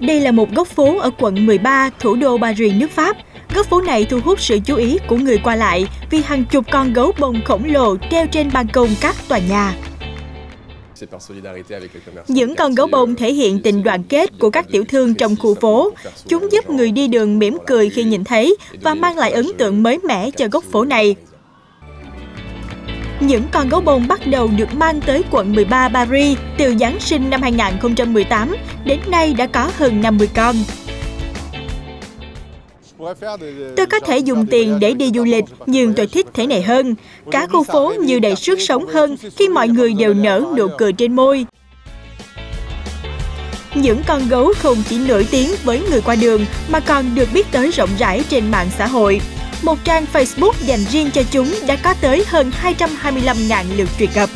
Đây là một góc phố ở quận 13, thủ đô Paris, nước Pháp. Góc phố này thu hút sự chú ý của người qua lại vì hàng chục con gấu bông khổng lồ treo trên ban công các tòa nhà. Những con gấu bông thể hiện tình đoàn kết của các tiểu thương trong khu phố. Chúng giúp người đi đường mỉm cười khi nhìn thấy và mang lại ấn tượng mới mẻ cho góc phố này. Những con gấu bông bắt đầu được mang tới quận 13 Paris từ Giáng sinh năm 2018, đến nay đã có hơn 50 con. Tôi có thể dùng tiền để đi du lịch, nhưng tôi thích thế này hơn. Cả khu phố như đầy sức sống hơn khi mọi người đều nở nụ cười trên môi. Những con gấu không chỉ nổi tiếng với người qua đường mà còn được biết tới rộng rãi trên mạng xã hội. Một trang Facebook dành riêng cho chúng đã có tới hơn 225.000 lượt truy cập.